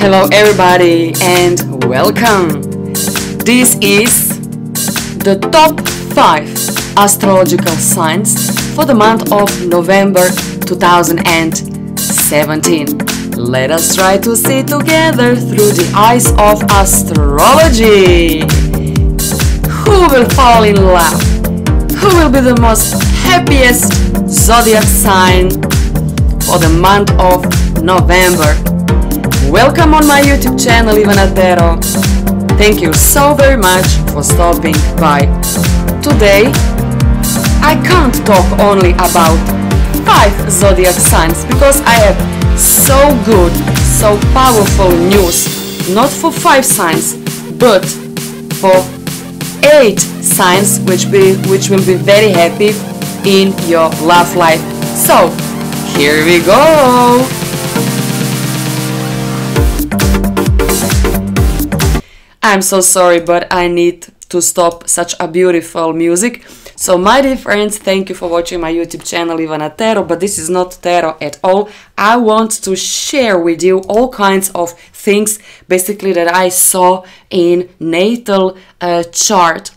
Hello, everybody, and welcome. This is the top 5 astrological signs for the month of November 2017. Let us try to see together through the eyes of astrology. Who will fall in love? Who will be the most happiest zodiac sign for the month of November? Welcome on my YouTube channel, Ivana Tarot. Thank you so very much for stopping by. Today, I can't talk only about five zodiac signs because I have so good, so powerful news. Not for five signs, but for eight signs which be which will be very happy in your love life. So, here we go. I'm so sorry, but I need to stop such a beautiful music. So my dear friends, thank you for watching my YouTube channel Ivana Tarot, but this is not Tarot at all. I want to share with you all kinds of things basically that I saw in natal uh, chart,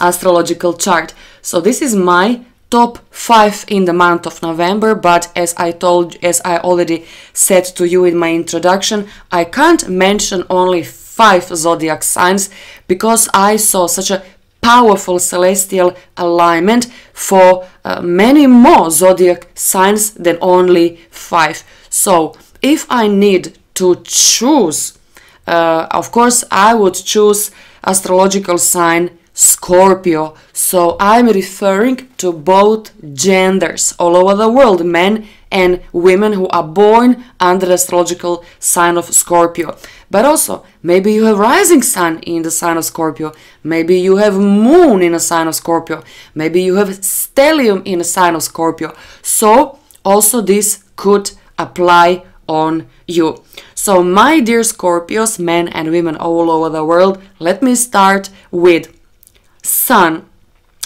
astrological chart. So this is my top 5 in the month of November, but as I told as I already said to you in my introduction, I can't mention only five zodiac signs because I saw such a powerful celestial alignment for uh, many more zodiac signs than only five. So, if I need to choose, uh, of course, I would choose astrological sign Scorpio. So, I'm referring to both genders all over the world, men and women who are born under astrological sign of Scorpio. But also, maybe you have rising sun in the sign of Scorpio. Maybe you have moon in a sign of Scorpio. Maybe you have stellium in a sign of Scorpio. So, also this could apply on you. So, my dear Scorpios, men and women all over the world, let me start with Sun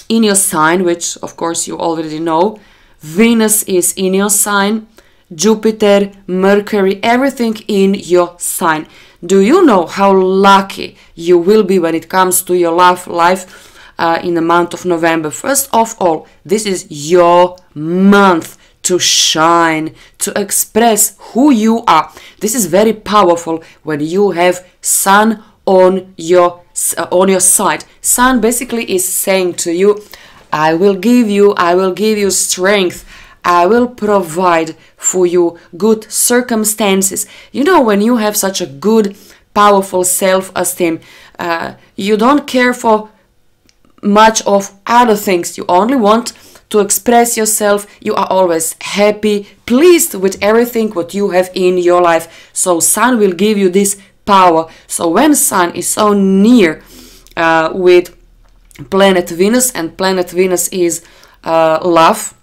in your sign, which of course you already know. Venus is in your sign, Jupiter, Mercury, everything in your sign. Do you know how lucky you will be when it comes to your love life uh, in the month of November? First of all, this is your month to shine, to express who you are. This is very powerful when you have sun on your uh, on your side. Sun basically is saying to you, I will give you, I will give you strength. I will provide for you good circumstances. You know, when you have such a good, powerful self esteem, uh, you don't care for much of other things. You only want to express yourself. You are always happy, pleased with everything what you have in your life. So, Sun will give you this power. So, when Sun is so near uh, with planet Venus, and planet Venus is uh, love,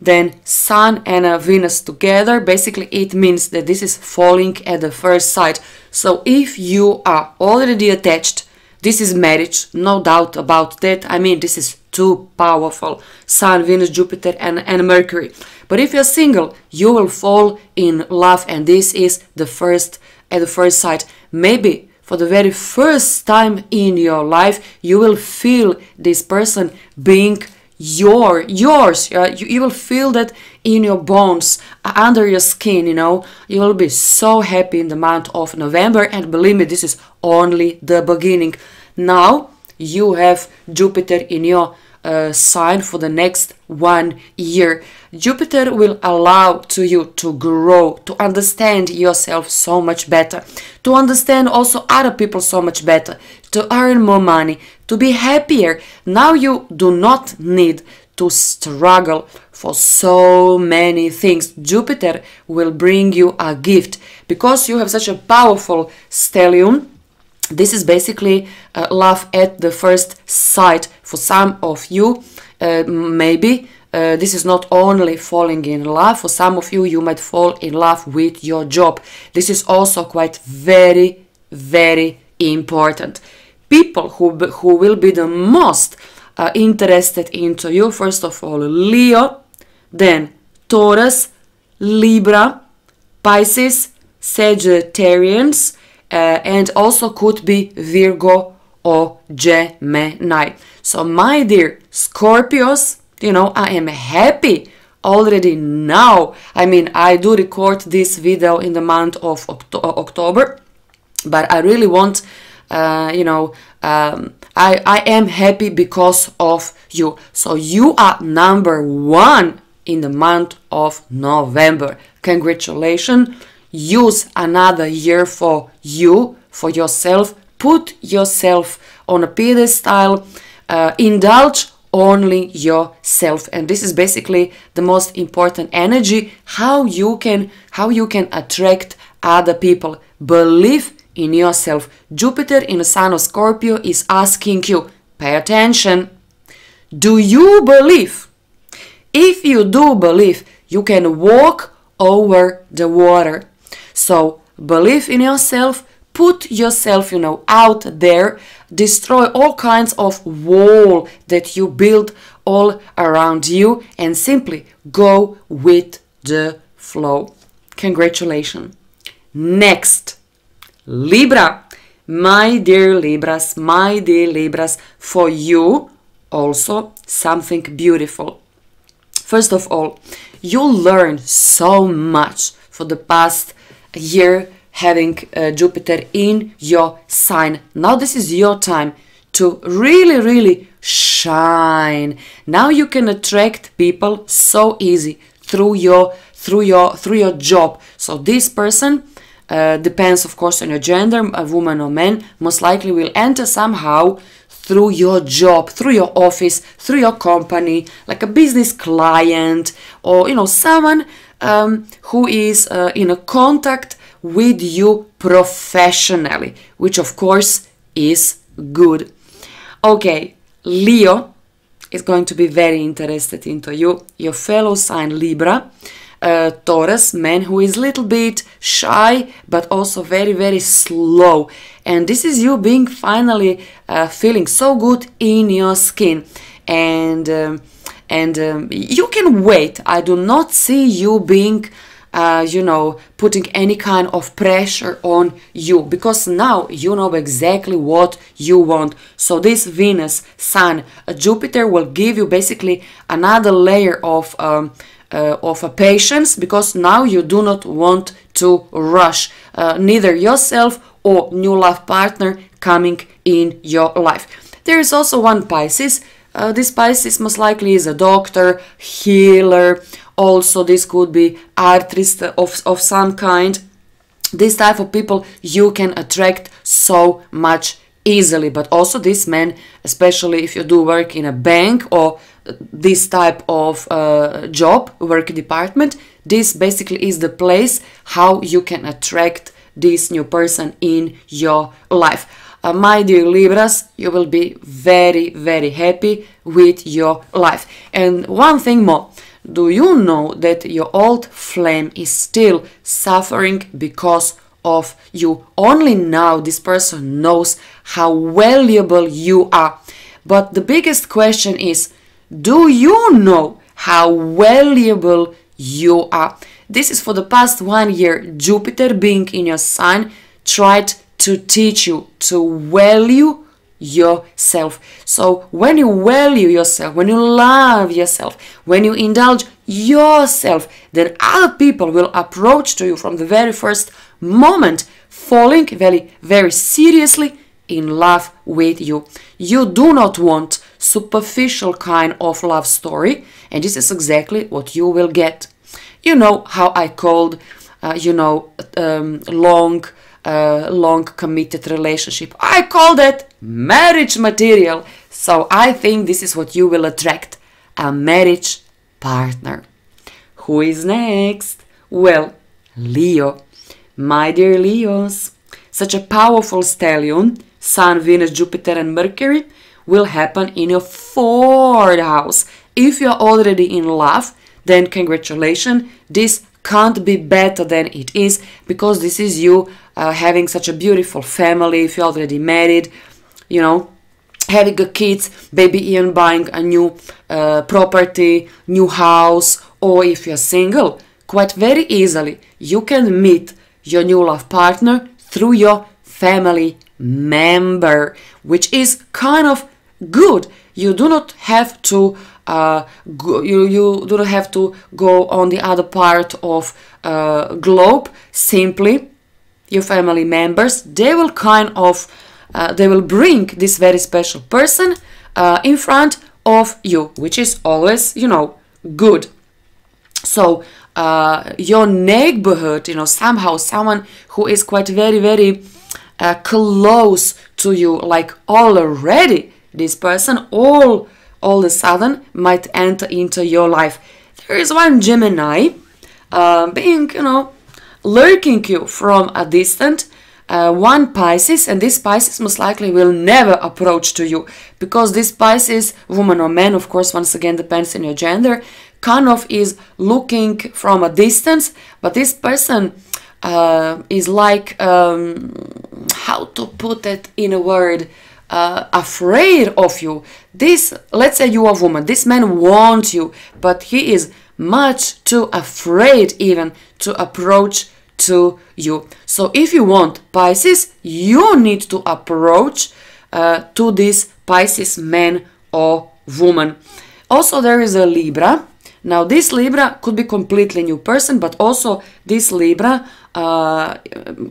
then Sun and uh, Venus together, basically it means that this is falling at the first sight. So if you are already attached, this is marriage, no doubt about that. I mean, this is too powerful. Sun, Venus, Jupiter, and, and Mercury. But if you're single, you will fall in love, and this is the first at the first sight. Maybe for the very first time in your life, you will feel this person being your yours. You, you will feel that in your bones under your skin you know. You will be so happy in the month of november and believe me this is only the beginning. Now you have jupiter in your uh, sign for the next one year. Jupiter will allow to you to grow, to understand yourself so much better, to understand also other people so much better, to earn more money, to be happier. Now you do not need to struggle for so many things. Jupiter will bring you a gift because you have such a powerful stellium this is basically uh, love at the first sight for some of you. Uh, maybe uh, this is not only falling in love. For some of you, you might fall in love with your job. This is also quite very, very important. People who, who will be the most uh, interested into you, first of all, Leo, then Taurus, Libra, Pisces, Sagittarians, uh, and also could be Virgo or Gemini. So, my dear Scorpios, you know, I am happy already now. I mean, I do record this video in the month of Oct October, but I really want, uh, you know, um, I, I am happy because of you. So, you are number one in the month of November. Congratulations. Use another year for you, for yourself. Put yourself on a pedestal. Uh, indulge only yourself. And this is basically the most important energy how you can how you can attract other people. Believe in yourself. Jupiter in the sign of scorpio is asking you pay attention. Do you believe? If you do believe, you can walk over the water. So believe in yourself, put yourself, you know, out there, destroy all kinds of wall that you build all around you and simply go with the flow. Congratulations. Next, Libra. My dear Libras, my dear Libras, for you also something beautiful. First of all, you learn so much for the past year having uh, Jupiter in your sign. Now this is your time to really, really shine. Now you can attract people so easy through your through your through your job. So this person uh, depends, of course, on your gender, a woman or man, most likely will enter somehow through your job, through your office, through your company, like a business client or you know someone um, who is uh, in a contact with you professionally, which of course is good. Okay, Leo is going to be very interested into you, your fellow sign Libra uh, Taurus man who is a little bit shy but also very very slow. And this is you being finally uh, feeling so good in your skin. And um, and um, you can wait. I do not see you being uh, you know, putting any kind of pressure on you because now you know exactly what you want. So, this Venus, Sun, Jupiter will give you basically another layer of um, uh, of a patience because now you do not want to rush uh, neither yourself or new love partner coming in your life. There is also one Pisces. Uh, this Pisces most likely is a doctor, healer. Also, this could be artist of, of some kind. This type of people you can attract so much easily. But also, this man, especially if you do work in a bank or this type of uh, job work department this basically is the place how you can attract this new person in your life uh, my dear libras you will be very very happy with your life and one thing more do you know that your old flame is still suffering because of you only now this person knows how valuable you are but the biggest question is do you know how valuable you are? This is for the past one year. Jupiter being in your sign tried to teach you to value yourself. So when you value yourself, when you love yourself, when you indulge yourself, then other people will approach to you from the very first moment, falling very, very seriously in love with you. You do not want superficial kind of love story, and this is exactly what you will get. You know how I called, uh, you know, um, long, uh, long committed relationship. I call that marriage material. So I think this is what you will attract a marriage partner. Who is next? Well, Leo. My dear Leos, such a powerful stellium, Sun, Venus, Jupiter, and Mercury will happen in your fourth house. If you're already in love, then congratulations. This can't be better than it is because this is you uh, having such a beautiful family. If you're already married, you know, having a kids, maybe even buying a new uh, property, new house, or if you're single, quite very easily you can meet your new love partner through your family member, which is kind of good. You do not have to uh, you, you do not have to go on the other part of uh, globe. Simply, your family members they will kind of uh, they will bring this very special person uh, in front of you, which is always you know good. So uh, your neighborhood, you know, somehow someone who is quite very, very uh, close to you, like already this person all all of a sudden might enter into your life. There is one Gemini uh, being, you know, lurking you from a distant. Uh, one Pisces, and this Pisces most likely will never approach to you because this Pisces, woman or man, of course, once again depends on your gender, kind of is looking from a distance, but this person uh, is like, um, how to put it in a word, uh, afraid of you. This, let's say you are a woman, this man wants you, but he is much too afraid even to approach to you. So if you want Pisces, you need to approach uh, to this Pisces man or woman. Also, there is a Libra now, this Libra could be completely new person, but also this Libra uh,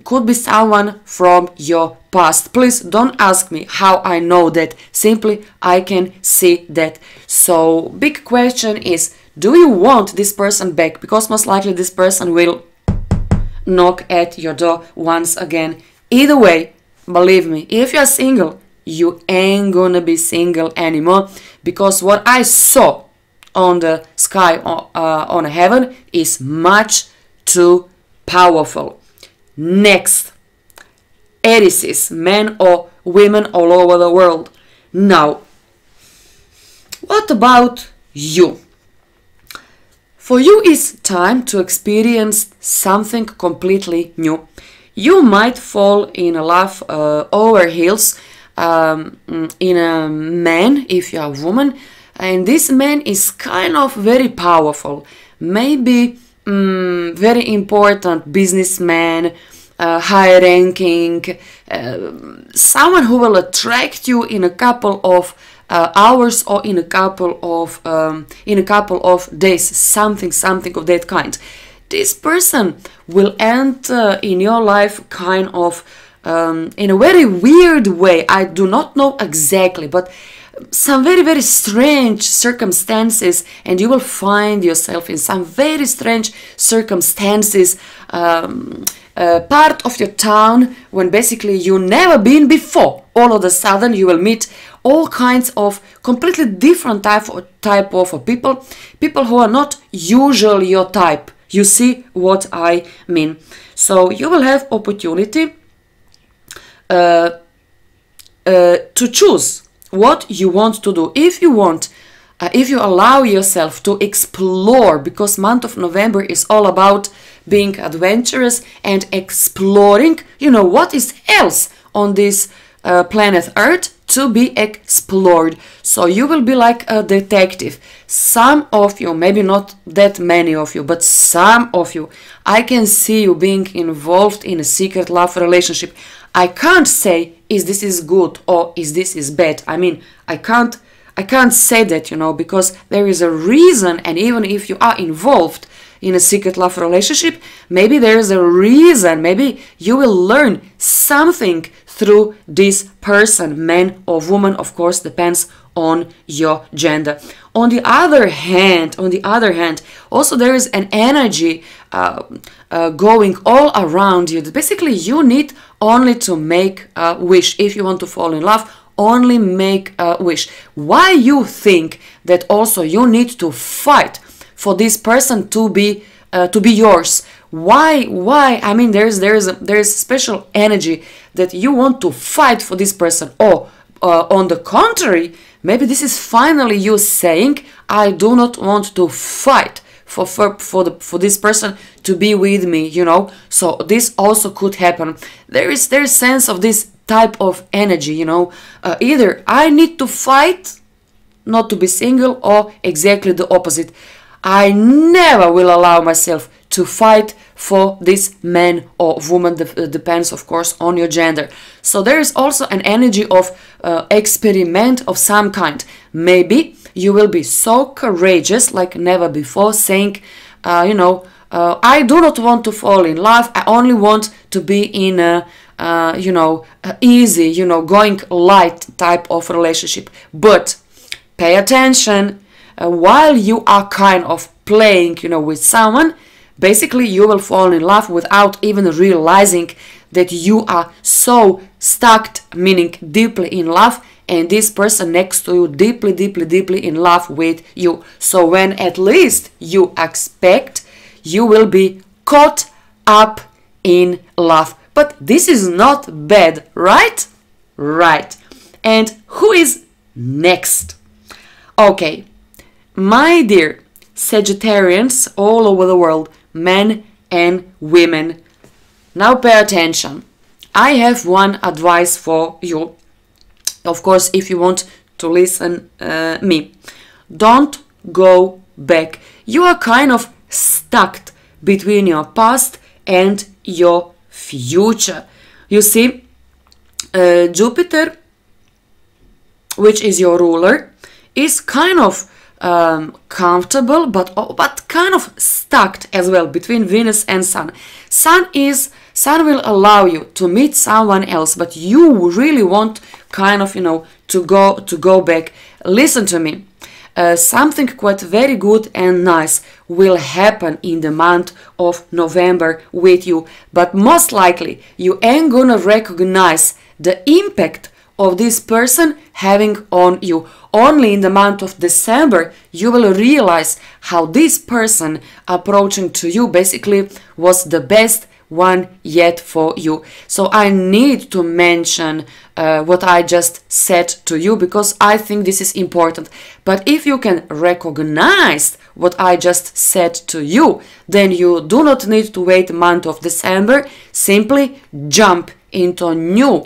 could be someone from your past. Please don't ask me how I know that. Simply, I can see that. So, big question is, do you want this person back? Because most likely this person will knock at your door once again. Either way, believe me, if you're single, you ain't gonna be single anymore because what I saw on the sky uh, on heaven is much too powerful. Next, Aries, men or women all over the world. Now, what about you? For you, it's time to experience something completely new. You might fall in love uh, over heels um, in a man if you are a woman and this man is kind of very powerful. Maybe um, very important businessman uh, high ranking uh, someone who will attract you in a couple of uh, hours or in a couple of um, in a couple of days. Something something of that kind. This person will enter in your life kind of um, in a very weird way. I do not know exactly but some very very strange circumstances and you will find yourself in some very strange circumstances um, uh, part of your town when basically you never been before. All of a sudden you will meet all kinds of completely different type of, type of people people who are not usually your type. You see what i mean. So you will have opportunity uh, uh, to choose what you want to do. If you want, uh, if you allow yourself to explore, because month of November is all about being adventurous and exploring, you know, what is else on this uh, planet Earth to be explored. So you will be like a detective. Some of you, maybe not that many of you, but some of you, I can see you being involved in a secret love relationship. I can't say is this is good or is this is bad. I mean, I can't I can't say that, you know, because there is a reason and even if you are involved in a secret love relationship, maybe there is a reason, maybe you will learn something through this person, man or woman, of course, depends on your gender. On the other hand, on the other hand, also there is an energy uh, uh, going all around you. Basically, you need only to make a wish. If you want to fall in love, only make a wish. Why you think that also you need to fight for this person to be uh, to be yours? Why? Why? I mean, there's there's a, there's special energy that you want to fight for this person. Or uh, on the contrary, maybe this is finally you saying, "I do not want to fight." for for for, the, for this person to be with me you know? So this also could happen. There is there is sense of this type of energy you know? Uh, either i need to fight not to be single or exactly the opposite. I never will allow myself to to fight for this man or woman, depends of course on your gender. So there is also an energy of uh, experiment of some kind. Maybe you will be so courageous like never before, saying, uh, you know, uh, I do not want to fall in love. I only want to be in a, uh, you know, easy, you know, going light type of relationship. But pay attention. Uh, while you are kind of playing, you know, with someone, basically you will fall in love without even realizing that you are so stuck, meaning deeply in love, and this person next to you deeply, deeply, deeply in love with you. So when at least you expect you will be caught up in love. But this is not bad, right? Right. And who is next? Okay, my dear Sagittarians all over the world, men and women, now pay attention. I have one advice for you. Of course, if you want to listen uh, me, don't go back. You are kind of stuck between your past and your future. You see, uh, Jupiter, which is your ruler, is kind of um, comfortable, but oh, but kind of stuck as well between Venus and Sun. Sun is Sun will allow you to meet someone else, but you really want kind of you know to go to go back. Listen to me. Uh, something quite very good and nice will happen in the month of November with you, but most likely you ain't gonna recognize the impact of this person having on you. Only in the month of December you will realize how this person approaching to you basically was the best one yet for you. So I need to mention uh, what I just said to you because I think this is important. But if you can recognize what I just said to you, then you do not need to wait month of December. Simply jump into new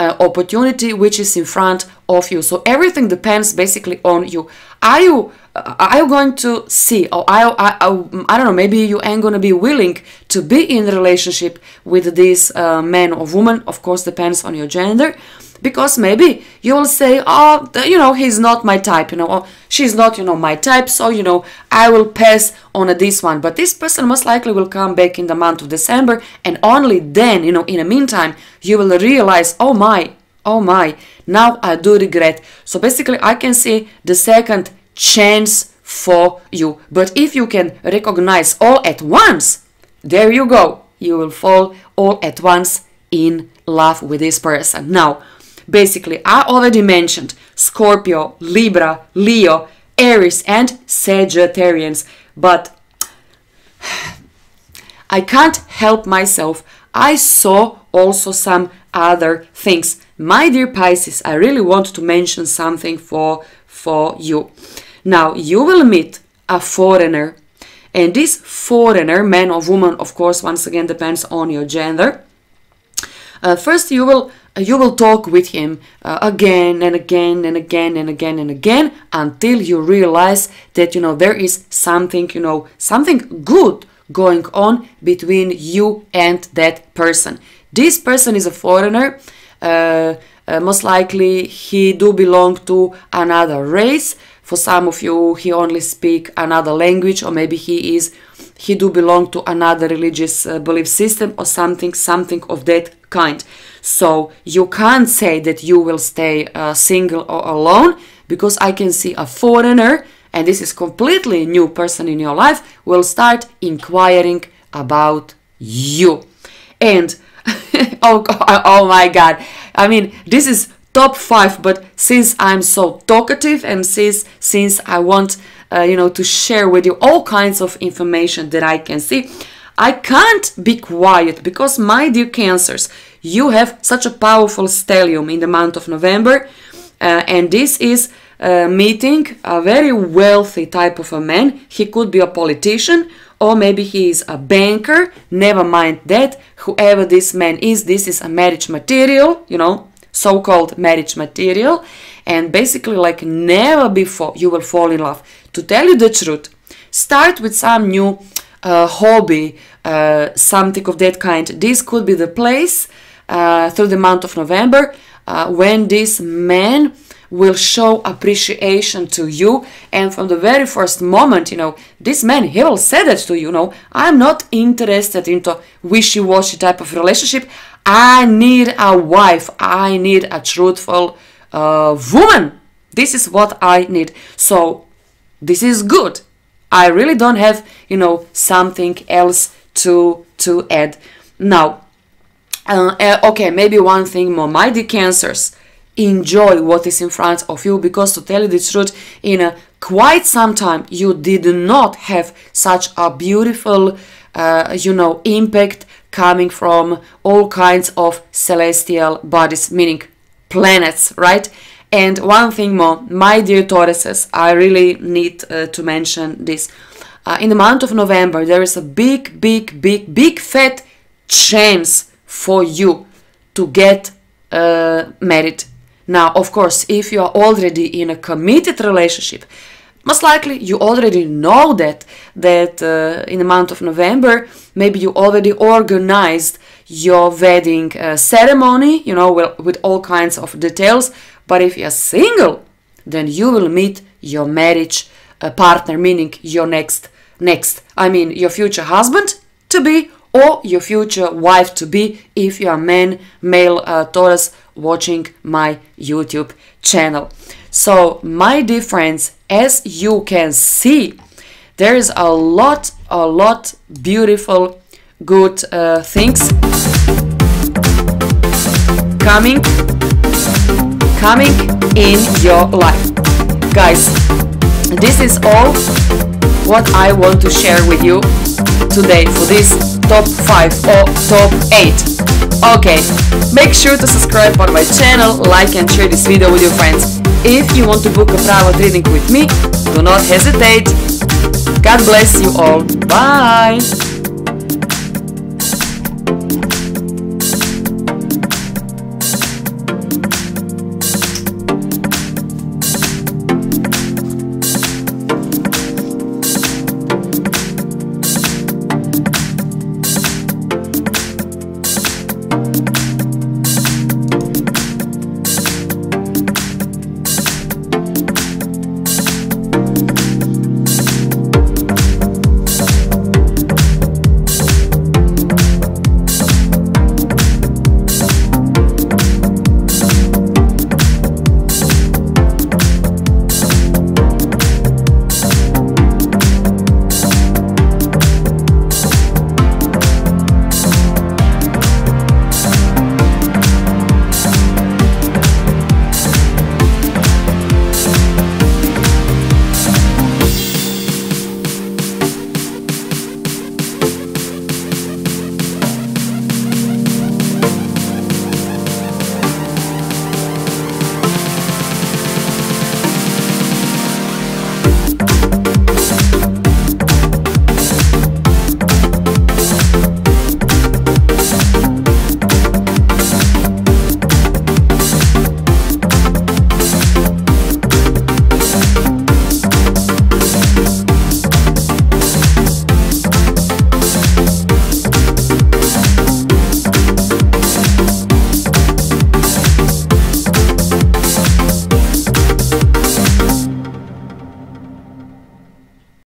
uh, opportunity which is in front of you. So everything depends basically on you. Are you are you going to see or I, I, I, don't know maybe you ain't gonna be willing to be in relationship with this uh, man or woman of course depends on your gender because maybe you will say oh you know he's not my type you know or she's not you know my type so you know i will pass on this one but this person most likely will come back in the month of december and only then you know in the meantime you will realize oh my oh my now i do regret so basically i can see the second chance for you. But if you can recognize all at once, there you go. You will fall all at once in love with this person. Now, basically, I already mentioned Scorpio, Libra, Leo, Aries, and Sagittarians, but I can't help myself. I saw also some other things. My dear Pisces, I really want to mention something for for you. Now, you will meet a foreigner, and this foreigner, man or woman, of course, once again depends on your gender. Uh, first, you will you will talk with him uh, again and again and again and again and again until you realize that you know there is something you know something good going on between you and that person. This person is a foreigner. Uh, uh, most likely he do belong to another race. For some of you he only speak another language or maybe he is he do belong to another religious uh, belief system or something something of that kind so you can't say that you will stay uh, single or alone because i can see a foreigner and this is completely new person in your life will start inquiring about you. And oh, oh my god. I mean this is top five but since i'm so talkative and since since i want uh, you know to share with you all kinds of information that i can see i can't be quiet because my dear cancers you have such a powerful stellium in the month of november uh, and this is uh, meeting a very wealthy type of a man. He could be a politician or maybe he is a banker. Never mind that. Whoever this man is this is a marriage material you know so-called marriage material. And basically like never before you will fall in love. To tell you the truth start with some new uh, hobby, uh, something of that kind, this could be the place uh, through the month of November uh, when this man will show appreciation to you. And from the very first moment you know this man he will say that to you, you know i'm not interested into wishy-washy type of relationship. I need a wife. I need a truthful uh, woman. This is what i need. So this is good. I really don't have you know something else to to add. Now uh, uh, okay maybe one thing more. My dear cancers enjoy what is in front of you because to tell you the truth in a quite some time you did not have such a beautiful uh, you know impact coming from all kinds of celestial bodies meaning planets right? And one thing more. My dear tauruses i really need uh, to mention this. Uh, in the month of november there is a big big big big fat chance for you to get uh, married now, of course, if you are already in a committed relationship, most likely you already know that that uh, in the month of November, maybe you already organized your wedding uh, ceremony, you know, with, with all kinds of details. But if you're single, then you will meet your marriage uh, partner, meaning your next next, I mean, your future husband to be or your future wife to be if you are man, male, uh, Taurus watching my YouTube channel. So, my dear friends, as you can see, there is a lot, a lot beautiful, good uh, things coming, coming in your life. Guys, this is all what I want to share with you today for this top 5 or top 8. Okay, make sure to subscribe on my channel, like and share this video with your friends. If you want to book a private reading with me, do not hesitate. God bless you all. Bye!